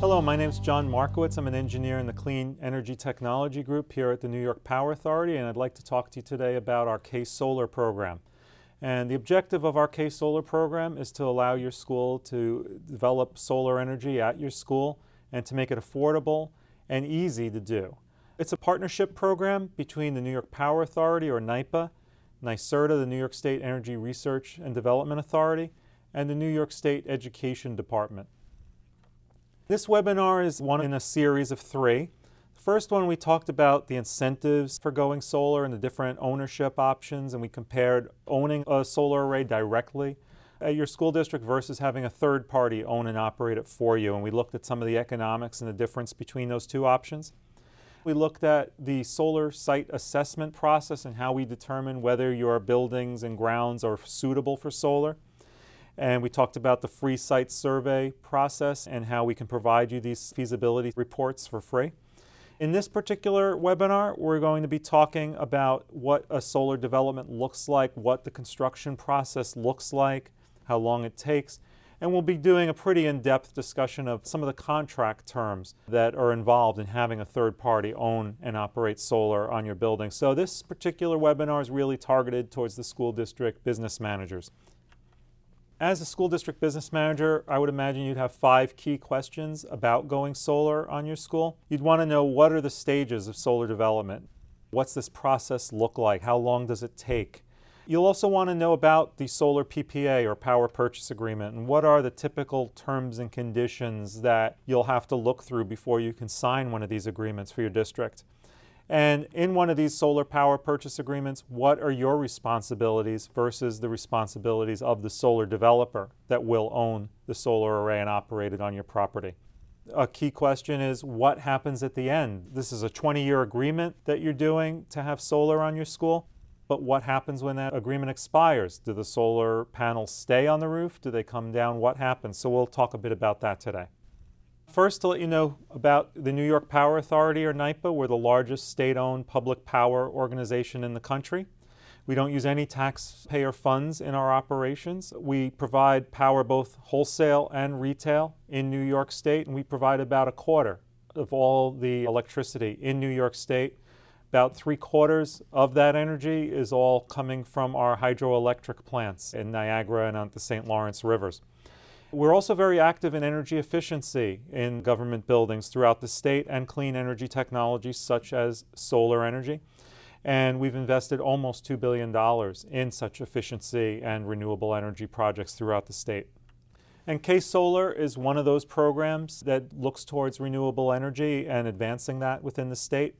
Hello, my name is John Markowitz. I'm an engineer in the Clean Energy Technology Group here at the New York Power Authority, and I'd like to talk to you today about our K-Solar program. And the objective of our K-Solar program is to allow your school to develop solar energy at your school and to make it affordable and easy to do. It's a partnership program between the New York Power Authority, or NYPA, NYSERDA, the New York State Energy Research and Development Authority, and the New York State Education Department. This webinar is one in a series of three. The first one we talked about the incentives for going solar and the different ownership options and we compared owning a solar array directly at your school district versus having a third party own and operate it for you and we looked at some of the economics and the difference between those two options. We looked at the solar site assessment process and how we determine whether your buildings and grounds are suitable for solar. And we talked about the free site survey process and how we can provide you these feasibility reports for free. In this particular webinar, we're going to be talking about what a solar development looks like, what the construction process looks like, how long it takes, and we'll be doing a pretty in-depth discussion of some of the contract terms that are involved in having a third party own and operate solar on your building. So this particular webinar is really targeted towards the school district business managers. As a school district business manager, I would imagine you'd have five key questions about going solar on your school. You'd want to know what are the stages of solar development? What's this process look like? How long does it take? You'll also want to know about the solar PPA or power purchase agreement and what are the typical terms and conditions that you'll have to look through before you can sign one of these agreements for your district. And in one of these solar power purchase agreements, what are your responsibilities versus the responsibilities of the solar developer that will own the solar array and operate it on your property? A key question is what happens at the end? This is a 20 year agreement that you're doing to have solar on your school, but what happens when that agreement expires? Do the solar panels stay on the roof? Do they come down? What happens? So we'll talk a bit about that today. First, to let you know about the New York Power Authority, or NYPA. We're the largest state-owned public power organization in the country. We don't use any taxpayer funds in our operations. We provide power both wholesale and retail in New York State, and we provide about a quarter of all the electricity in New York State. About three quarters of that energy is all coming from our hydroelectric plants in Niagara and on the St. Lawrence rivers. We're also very active in energy efficiency in government buildings throughout the state and clean energy technologies such as solar energy. And we've invested almost $2 billion in such efficiency and renewable energy projects throughout the state. And K-Solar is one of those programs that looks towards renewable energy and advancing that within the state.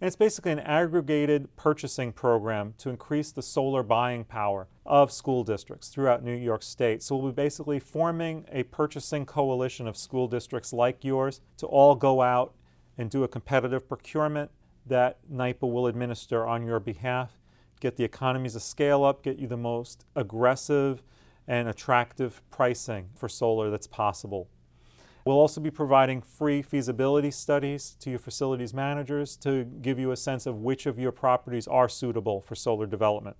And it's basically an aggregated purchasing program to increase the solar buying power of school districts throughout New York State. So we'll be basically forming a purchasing coalition of school districts like yours to all go out and do a competitive procurement that NYPA will administer on your behalf, get the economies of scale up, get you the most aggressive and attractive pricing for solar that's possible. We'll also be providing free feasibility studies to your facilities managers to give you a sense of which of your properties are suitable for solar development.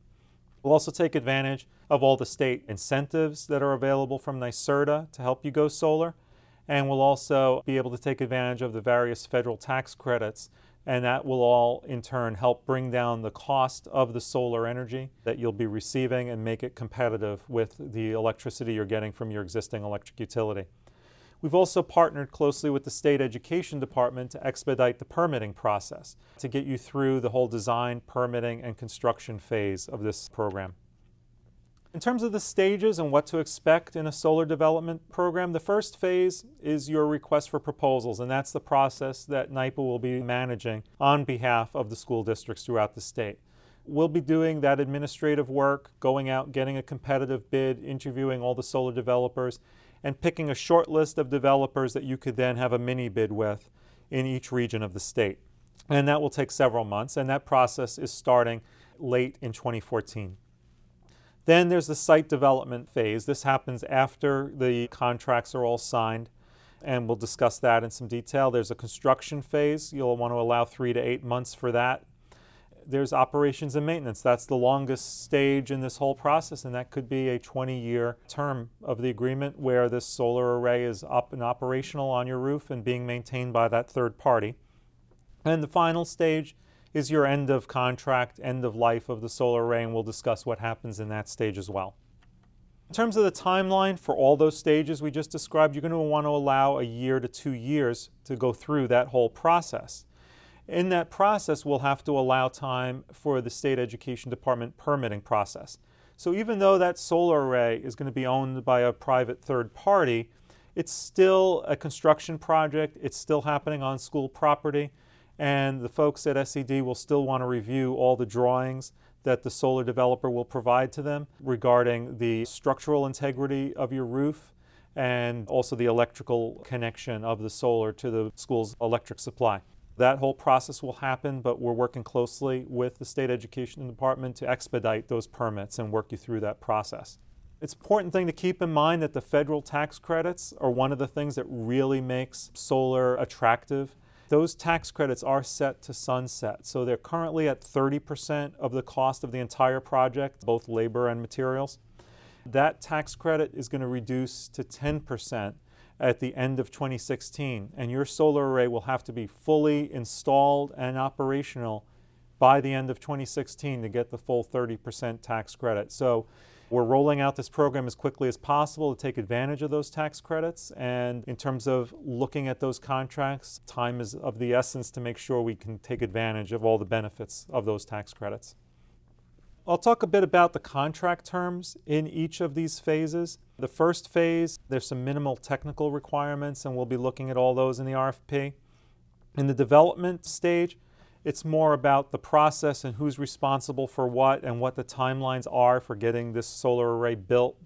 We'll also take advantage of all the state incentives that are available from NYSERDA to help you go solar. And we'll also be able to take advantage of the various federal tax credits. And that will all, in turn, help bring down the cost of the solar energy that you'll be receiving and make it competitive with the electricity you're getting from your existing electric utility. We've also partnered closely with the State Education Department to expedite the permitting process to get you through the whole design, permitting, and construction phase of this program. In terms of the stages and what to expect in a solar development program, the first phase is your request for proposals, and that's the process that NYPA will be managing on behalf of the school districts throughout the state. We'll be doing that administrative work, going out, getting a competitive bid, interviewing all the solar developers, and picking a short list of developers that you could then have a mini bid with in each region of the state. And that will take several months, and that process is starting late in 2014. Then there's the site development phase. This happens after the contracts are all signed, and we'll discuss that in some detail. There's a construction phase. You'll want to allow three to eight months for that. There's operations and maintenance. That's the longest stage in this whole process, and that could be a 20 year term of the agreement where this solar array is up and operational on your roof and being maintained by that third party. And the final stage is your end of contract, end of life of the solar array, and we'll discuss what happens in that stage as well. In terms of the timeline for all those stages we just described, you're going to want to allow a year to two years to go through that whole process. In that process, we'll have to allow time for the state education department permitting process. So even though that solar array is going to be owned by a private third party, it's still a construction project, it's still happening on school property, and the folks at SED will still want to review all the drawings that the solar developer will provide to them regarding the structural integrity of your roof and also the electrical connection of the solar to the school's electric supply. That whole process will happen, but we're working closely with the state education department to expedite those permits and work you through that process. It's an important thing to keep in mind that the federal tax credits are one of the things that really makes solar attractive. Those tax credits are set to sunset. So they're currently at 30% of the cost of the entire project, both labor and materials. That tax credit is going to reduce to 10% at the end of 2016, and your solar array will have to be fully installed and operational by the end of 2016 to get the full 30% tax credit. So we're rolling out this program as quickly as possible to take advantage of those tax credits. And in terms of looking at those contracts, time is of the essence to make sure we can take advantage of all the benefits of those tax credits. I'll talk a bit about the contract terms in each of these phases. The first phase, there's some minimal technical requirements, and we'll be looking at all those in the RFP. In the development stage, it's more about the process and who's responsible for what and what the timelines are for getting this solar array built.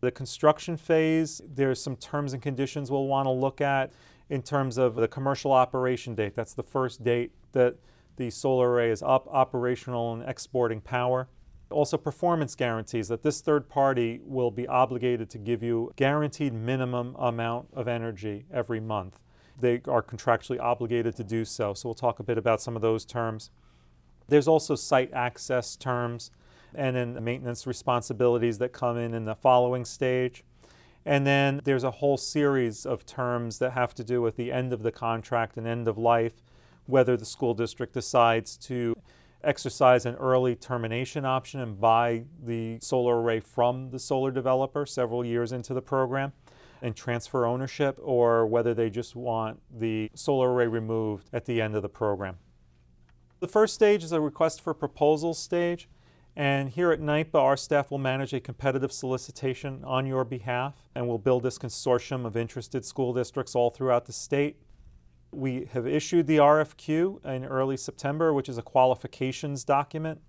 The construction phase, there's some terms and conditions we'll want to look at in terms of the commercial operation date. That's the first date that the solar array is up, operational, and exporting power. Also, performance guarantees that this third party will be obligated to give you guaranteed minimum amount of energy every month. They are contractually obligated to do so. So, we'll talk a bit about some of those terms. There's also site access terms and then maintenance responsibilities that come in in the following stage. And then there's a whole series of terms that have to do with the end of the contract and end of life whether the school district decides to exercise an early termination option and buy the solar array from the solar developer several years into the program and transfer ownership, or whether they just want the solar array removed at the end of the program. The first stage is a request for proposal stage. And here at NYPA, our staff will manage a competitive solicitation on your behalf, and we'll build this consortium of interested school districts all throughout the state. We have issued the RFQ in early September, which is a qualifications document,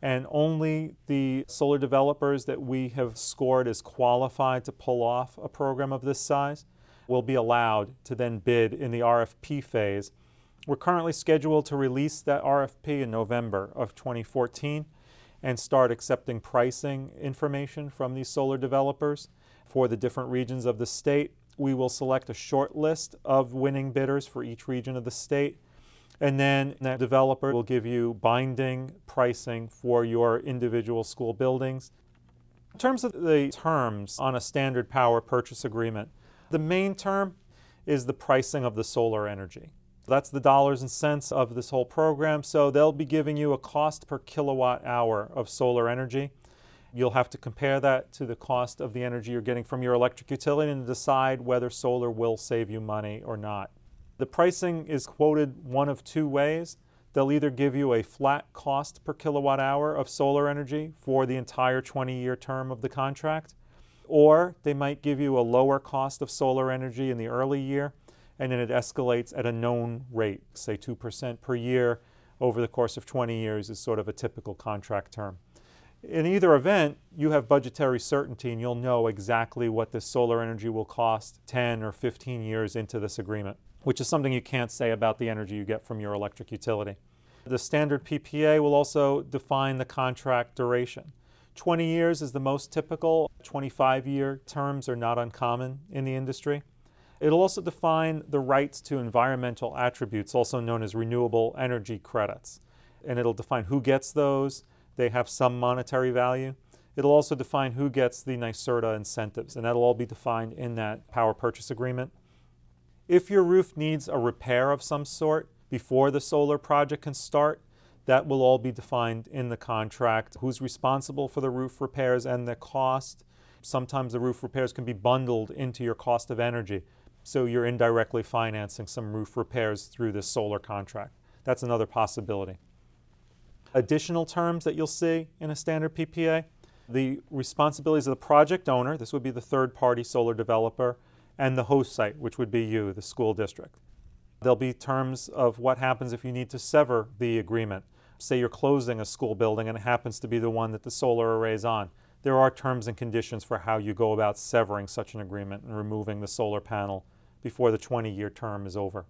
and only the solar developers that we have scored as qualified to pull off a program of this size will be allowed to then bid in the RFP phase. We're currently scheduled to release that RFP in November of 2014 and start accepting pricing information from these solar developers for the different regions of the state we will select a short list of winning bidders for each region of the state. And then that developer will give you binding pricing for your individual school buildings. In terms of the terms on a standard power purchase agreement, the main term is the pricing of the solar energy. That's the dollars and cents of this whole program. So they'll be giving you a cost per kilowatt hour of solar energy. You'll have to compare that to the cost of the energy you're getting from your electric utility and decide whether solar will save you money or not. The pricing is quoted one of two ways. They'll either give you a flat cost per kilowatt hour of solar energy for the entire 20 year term of the contract, or they might give you a lower cost of solar energy in the early year and then it escalates at a known rate, say 2% per year over the course of 20 years is sort of a typical contract term. In either event, you have budgetary certainty and you'll know exactly what this solar energy will cost 10 or 15 years into this agreement, which is something you can't say about the energy you get from your electric utility. The standard PPA will also define the contract duration. 20 years is the most typical. 25 year terms are not uncommon in the industry. It'll also define the rights to environmental attributes, also known as renewable energy credits and it'll define who gets those. They have some monetary value. It'll also define who gets the NYSERDA incentives, and that'll all be defined in that power purchase agreement. If your roof needs a repair of some sort before the solar project can start, that will all be defined in the contract. Who's responsible for the roof repairs and the cost. Sometimes the roof repairs can be bundled into your cost of energy. So you're indirectly financing some roof repairs through this solar contract. That's another possibility. Additional terms that you'll see in a standard PPA the responsibilities of the project owner, this would be the third party solar developer, and the host site, which would be you, the school district. There'll be terms of what happens if you need to sever the agreement. Say you're closing a school building and it happens to be the one that the solar array is on. There are terms and conditions for how you go about severing such an agreement and removing the solar panel before the 20 year term is over.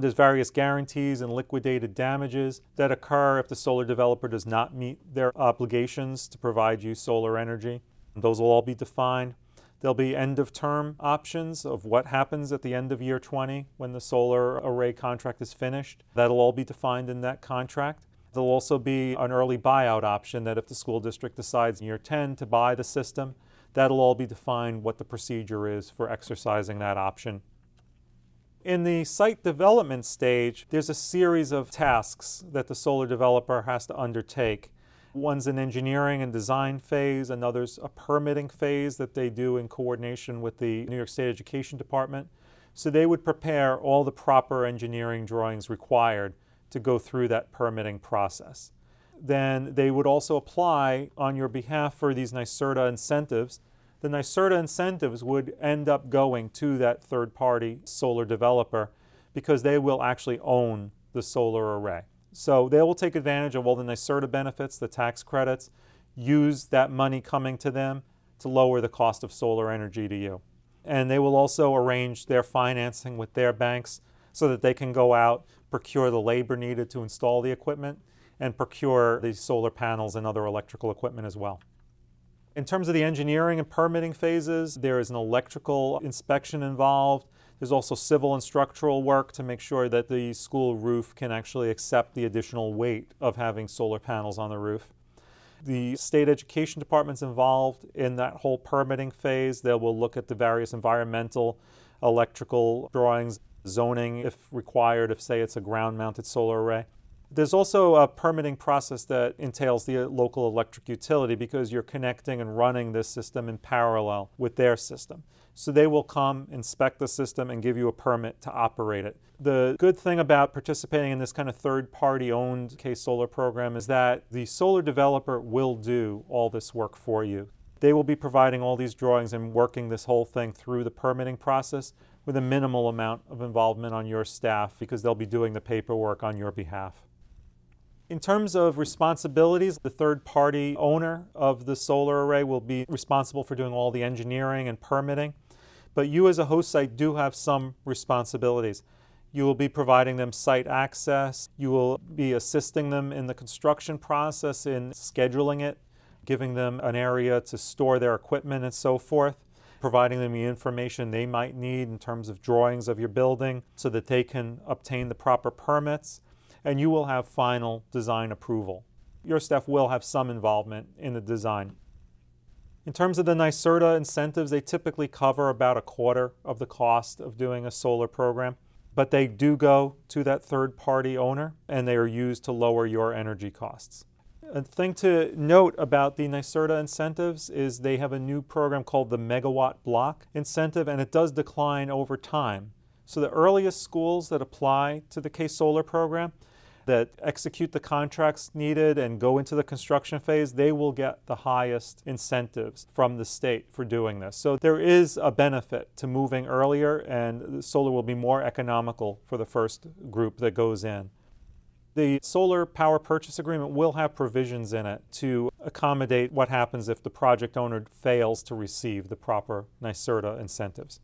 There's various guarantees and liquidated damages that occur if the solar developer does not meet their obligations to provide you solar energy. Those will all be defined. There'll be end of term options of what happens at the end of year 20 when the solar array contract is finished. That'll all be defined in that contract. There'll also be an early buyout option that if the school district decides in year 10 to buy the system, that'll all be defined what the procedure is for exercising that option. In the site development stage, there's a series of tasks that the solar developer has to undertake One's an engineering and design phase, another's a permitting phase that they do in coordination with the New York State Education Department. So they would prepare all the proper engineering drawings required to go through that permitting process. Then they would also apply on your behalf for these NYSERDA incentives. The NYSERDA incentives would end up going to that third party solar developer because they will actually own the solar array. So they will take advantage of all the NYSERDA benefits, the tax credits, use that money coming to them to lower the cost of solar energy to you. And they will also arrange their financing with their banks so that they can go out, procure the labor needed to install the equipment, and procure the solar panels and other electrical equipment as well. In terms of the engineering and permitting phases, there is an electrical inspection involved. There's also civil and structural work to make sure that the school roof can actually accept the additional weight of having solar panels on the roof. The state education department's involved in that whole permitting phase. They will look at the various environmental, electrical drawings, zoning if required, if say it's a ground mounted solar array. There's also a permitting process that entails the local electric utility because you're connecting and running this system in parallel with their system. So they will come, inspect the system, and give you a permit to operate it. The good thing about participating in this kind of third party owned K-Solar program is that the solar developer will do all this work for you. They will be providing all these drawings and working this whole thing through the permitting process with a minimal amount of involvement on your staff because they'll be doing the paperwork on your behalf. In terms of responsibilities, the third party owner of the solar array will be responsible for doing all the engineering and permitting. But you as a host site do have some responsibilities. You will be providing them site access. You will be assisting them in the construction process in scheduling it, giving them an area to store their equipment and so forth, providing them the information they might need in terms of drawings of your building so that they can obtain the proper permits and you will have final design approval. Your staff will have some involvement in the design. In terms of the NYSERDA incentives, they typically cover about a quarter of the cost of doing a solar program, but they do go to that third party owner and they are used to lower your energy costs. A thing to note about the NYSERDA incentives is they have a new program called the Megawatt Block incentive, and it does decline over time. So the earliest schools that apply to the K-Solar program that execute the contracts needed and go into the construction phase, they will get the highest incentives from the state for doing this. So there is a benefit to moving earlier, and solar will be more economical for the first group that goes in. The solar power purchase agreement will have provisions in it to accommodate what happens if the project owner fails to receive the proper NYSERDA incentives.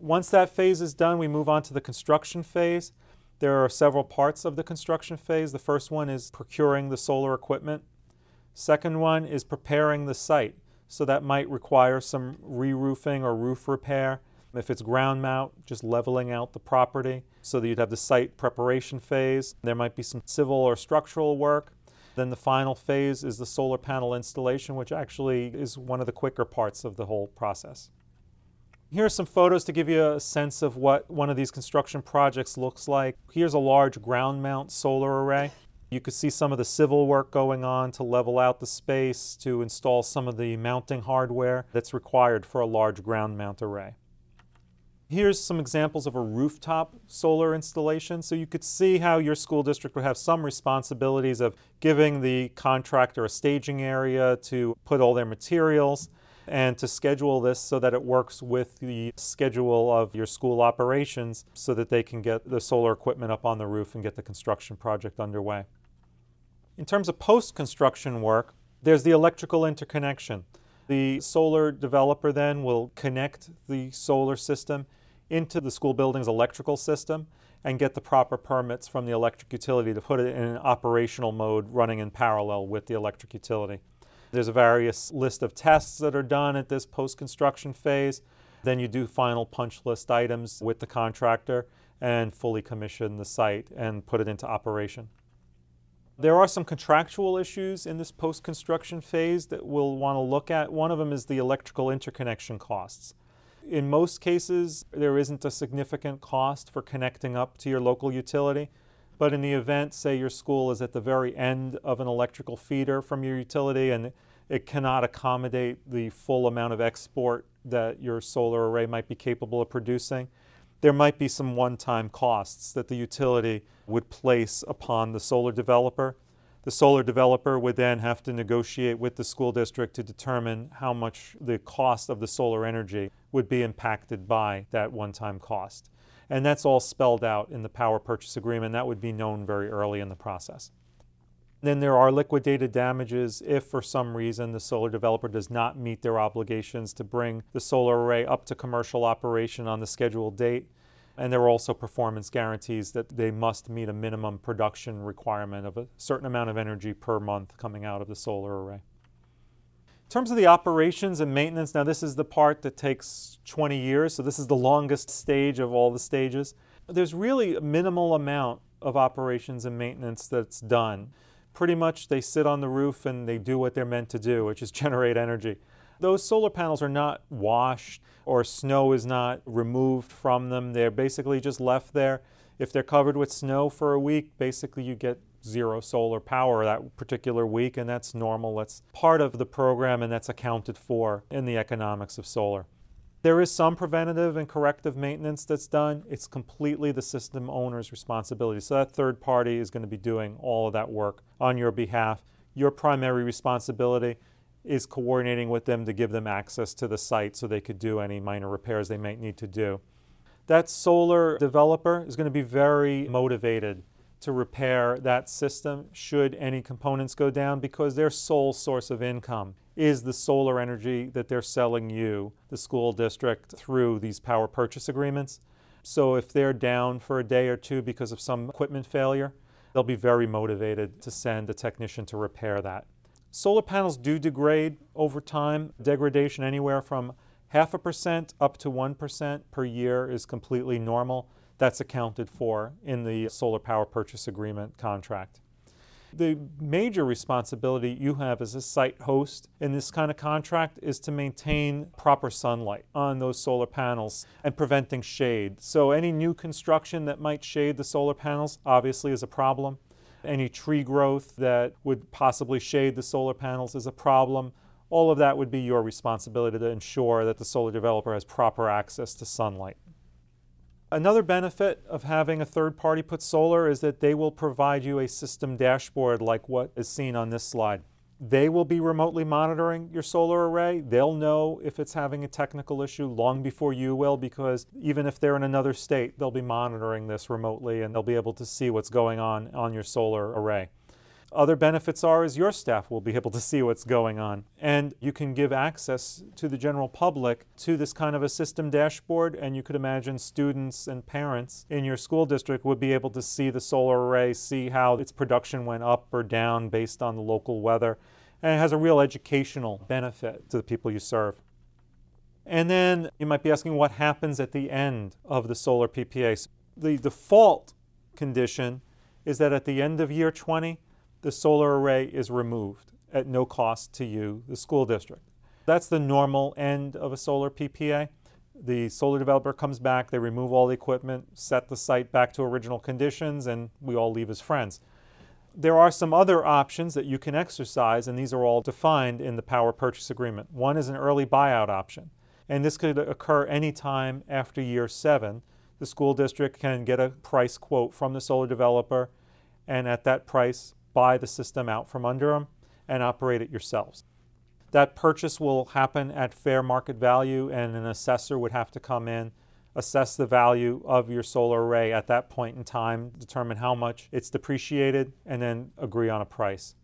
Once that phase is done, we move on to the construction phase. There are several parts of the construction phase. The first one is procuring the solar equipment. Second one is preparing the site. So that might require some re-roofing or roof repair. If it's ground mount, just leveling out the property so that you'd have the site preparation phase. There might be some civil or structural work. Then the final phase is the solar panel installation, which actually is one of the quicker parts of the whole process. Here are some photos to give you a sense of what one of these construction projects looks like. Here's a large ground mount solar array. You could see some of the civil work going on to level out the space, to install some of the mounting hardware that's required for a large ground mount array. Here's some examples of a rooftop solar installation. So you could see how your school district would have some responsibilities of giving the contractor a staging area to put all their materials and to schedule this so that it works with the schedule of your school operations so that they can get the solar equipment up on the roof and get the construction project underway. In terms of post-construction work, there's the electrical interconnection. The solar developer then will connect the solar system into the school building's electrical system and get the proper permits from the electric utility to put it in an operational mode running in parallel with the electric utility. There's a various list of tests that are done at this post-construction phase. Then you do final punch list items with the contractor and fully commission the site and put it into operation. There are some contractual issues in this post-construction phase that we'll want to look at. One of them is the electrical interconnection costs. In most cases, there isn't a significant cost for connecting up to your local utility. But in the event, say your school is at the very end of an electrical feeder from your utility and it cannot accommodate the full amount of export that your solar array might be capable of producing, there might be some one-time costs that the utility would place upon the solar developer the solar developer would then have to negotiate with the school district to determine how much the cost of the solar energy would be impacted by that one-time cost. And that's all spelled out in the power purchase agreement. That would be known very early in the process. Then there are liquidated damages if for some reason the solar developer does not meet their obligations to bring the solar array up to commercial operation on the scheduled date. And there are also performance guarantees that they must meet a minimum production requirement of a certain amount of energy per month coming out of the solar array. In terms of the operations and maintenance, now this is the part that takes 20 years, so this is the longest stage of all the stages. There's really a minimal amount of operations and maintenance that's done. Pretty much they sit on the roof and they do what they're meant to do, which is generate energy. Those solar panels are not washed or snow is not removed from them. They're basically just left there. If they're covered with snow for a week, basically you get zero solar power that particular week, and that's normal. That's part of the program, and that's accounted for in the economics of solar. There is some preventative and corrective maintenance that's done. It's completely the system owner's responsibility. So that third party is going to be doing all of that work on your behalf. Your primary responsibility is coordinating with them to give them access to the site so they could do any minor repairs they might need to do. That solar developer is going to be very motivated to repair that system should any components go down because their sole source of income is the solar energy that they're selling you, the school district, through these power purchase agreements. So if they're down for a day or two because of some equipment failure, they'll be very motivated to send a technician to repair that. Solar panels do degrade over time. Degradation anywhere from half a percent up to 1% per year is completely normal. That's accounted for in the solar power purchase agreement contract. The major responsibility you have as a site host in this kind of contract is to maintain proper sunlight on those solar panels and preventing shade. So any new construction that might shade the solar panels obviously is a problem. Any tree growth that would possibly shade the solar panels is a problem. All of that would be your responsibility to ensure that the solar developer has proper access to sunlight. Another benefit of having a third party put solar is that they will provide you a system dashboard like what is seen on this slide. They will be remotely monitoring your solar array. They'll know if it's having a technical issue long before you will because even if they're in another state, they'll be monitoring this remotely and they'll be able to see what's going on on your solar array. Other benefits are is your staff will be able to see what's going on and you can give access to the general public to this kind of a system dashboard and you could imagine students and parents in your school district would be able to see the solar array, see how its production went up or down based on the local weather and it has a real educational benefit to the people you serve. And then you might be asking what happens at the end of the solar PPA. The default condition is that at the end of year 20, the solar array is removed at no cost to you, the school district. That's the normal end of a solar PPA. The solar developer comes back, they remove all the equipment, set the site back to original conditions, and we all leave as friends. There are some other options that you can exercise, and these are all defined in the power purchase agreement. One is an early buyout option, and this could occur anytime after year seven. The school district can get a price quote from the solar developer, and at that price, buy the system out from under them and operate it yourselves. That purchase will happen at fair market value, and an assessor would have to come in, assess the value of your solar array at that point in time, determine how much it's depreciated, and then agree on a price.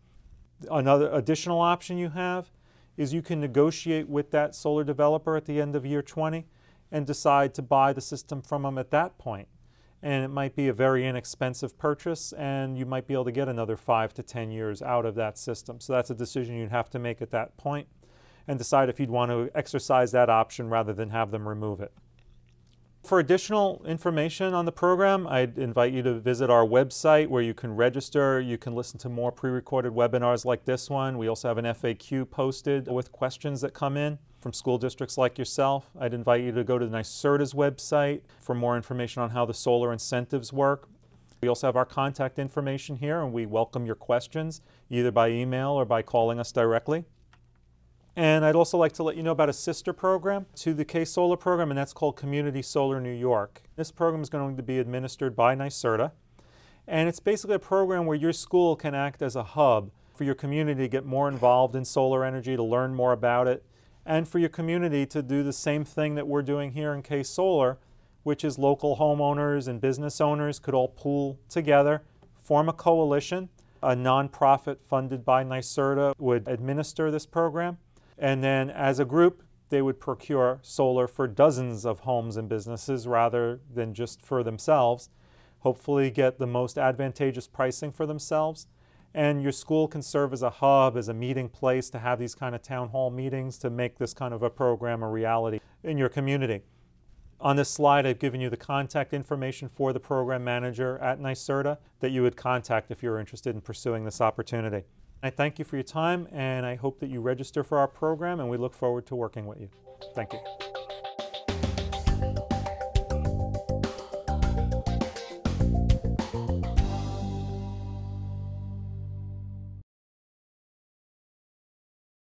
Another additional option you have is you can negotiate with that solar developer at the end of year 20 and decide to buy the system from them at that point and it might be a very inexpensive purchase and you might be able to get another five to 10 years out of that system. So that's a decision you'd have to make at that point and decide if you'd want to exercise that option rather than have them remove it. For additional information on the program, I'd invite you to visit our website where you can register. You can listen to more pre-recorded webinars like this one. We also have an FAQ posted with questions that come in from school districts like yourself. I'd invite you to go to the NYSERDA's website for more information on how the solar incentives work. We also have our contact information here and we welcome your questions either by email or by calling us directly. And I'd also like to let you know about a sister program to the K-Solar program, and that's called Community Solar New York. This program is going to be administered by NYSERDA, and it's basically a program where your school can act as a hub for your community to get more involved in solar energy, to learn more about it, and for your community to do the same thing that we're doing here in K-Solar, which is local homeowners and business owners could all pool together, form a coalition. A nonprofit funded by NYSERDA would administer this program and then as a group, they would procure solar for dozens of homes and businesses rather than just for themselves. Hopefully, get the most advantageous pricing for themselves. And your school can serve as a hub, as a meeting place to have these kind of town hall meetings to make this kind of a program a reality in your community. On this slide, I've given you the contact information for the program manager at NYSERDA that you would contact if you're interested in pursuing this opportunity. I thank you for your time and I hope that you register for our program and we look forward to working with you. Thank you.